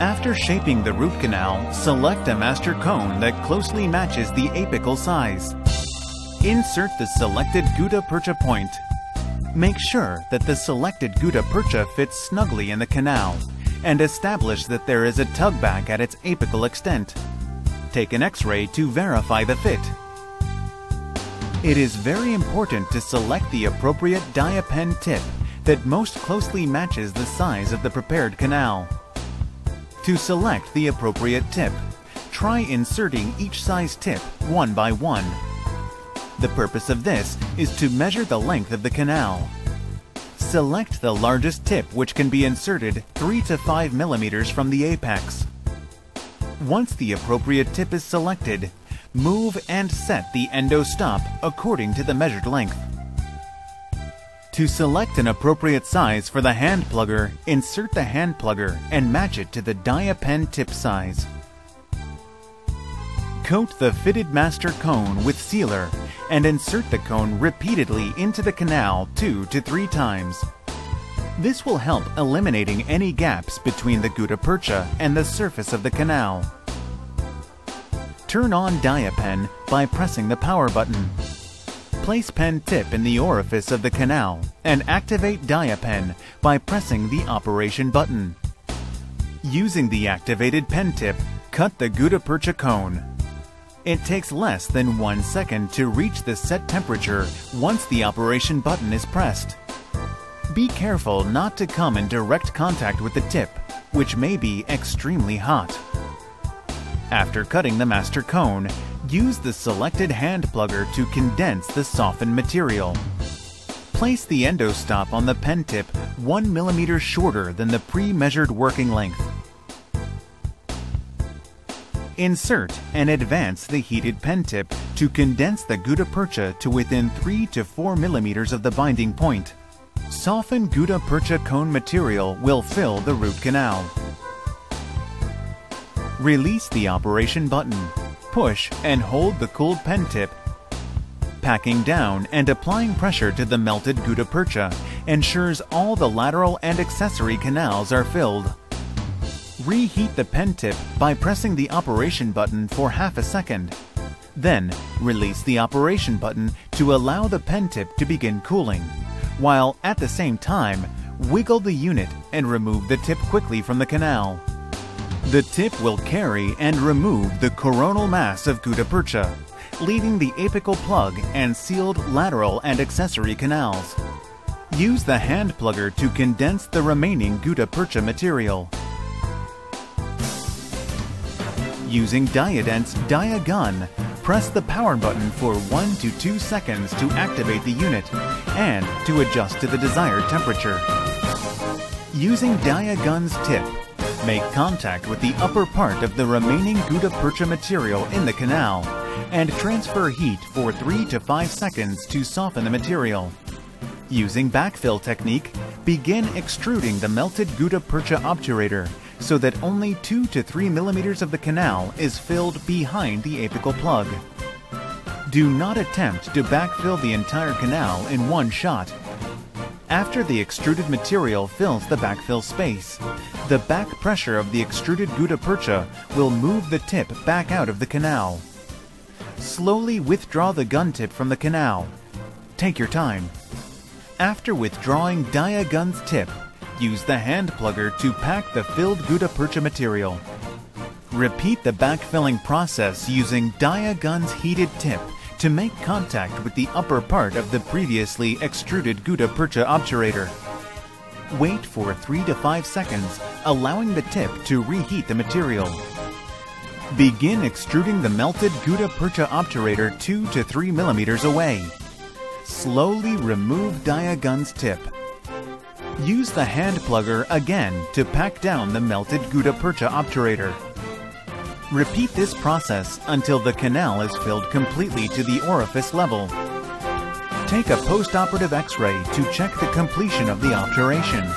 After shaping the root canal, select a master cone that closely matches the apical size. Insert the selected gutta percha point. Make sure that the selected gutta percha fits snugly in the canal and establish that there is a tug back at its apical extent. Take an x-ray to verify the fit. It is very important to select the appropriate DiaPen tip that most closely matches the size of the prepared canal. To select the appropriate tip, try inserting each size tip one by one. The purpose of this is to measure the length of the canal. Select the largest tip which can be inserted 3 to 5 millimeters from the apex. Once the appropriate tip is selected, move and set the endo stop according to the measured length. To select an appropriate size for the hand plugger, insert the hand plugger and match it to the DiaPen tip size. Coat the fitted master cone with sealer and insert the cone repeatedly into the canal two to three times. This will help eliminating any gaps between the gutta percha and the surface of the canal. Turn on DiaPen by pressing the power button place pen tip in the orifice of the canal and activate DiaPen by pressing the operation button. Using the activated pen tip, cut the gutta percha cone. It takes less than one second to reach the set temperature once the operation button is pressed. Be careful not to come in direct contact with the tip, which may be extremely hot. After cutting the master cone, Use the selected hand plugger to condense the softened material. Place the endo stop on the pen tip 1 millimeter shorter than the pre-measured working length. Insert and advance the heated pen tip to condense the gutta percha to within 3 to 4 millimeters of the binding point. Softened gutta percha cone material will fill the root canal. Release the operation button push and hold the cooled pen tip. Packing down and applying pressure to the melted gutta percha ensures all the lateral and accessory canals are filled. Reheat the pen tip by pressing the operation button for half a second. Then, release the operation button to allow the pen tip to begin cooling, while at the same time, wiggle the unit and remove the tip quickly from the canal. The tip will carry and remove the coronal mass of gutta percha, leaving the apical plug and sealed lateral and accessory canals. Use the hand plugger to condense the remaining gutta percha material. Using Diadent's Diagun, press the power button for 1 to 2 seconds to activate the unit and to adjust to the desired temperature. Using Diagun's tip, Make contact with the upper part of the remaining gutta percha material in the canal and transfer heat for 3 to 5 seconds to soften the material. Using backfill technique, begin extruding the melted gutta percha obturator so that only 2 to 3 millimeters of the canal is filled behind the apical plug. Do not attempt to backfill the entire canal in one shot after the extruded material fills the backfill space, the back pressure of the extruded gutta percha will move the tip back out of the canal. Slowly withdraw the gun tip from the canal. Take your time. After withdrawing Diagun's tip, use the hand plugger to pack the filled gutta percha material. Repeat the backfilling process using Diagun's heated tip to make contact with the upper part of the previously extruded gutta percha obturator. Wait for 3 to 5 seconds, allowing the tip to reheat the material. Begin extruding the melted gutta percha obturator 2 to 3 millimeters away. Slowly remove Diagun's tip. Use the hand plugger again to pack down the melted gutta percha obturator. Repeat this process until the canal is filled completely to the orifice level. Take a post-operative x-ray to check the completion of the obturation.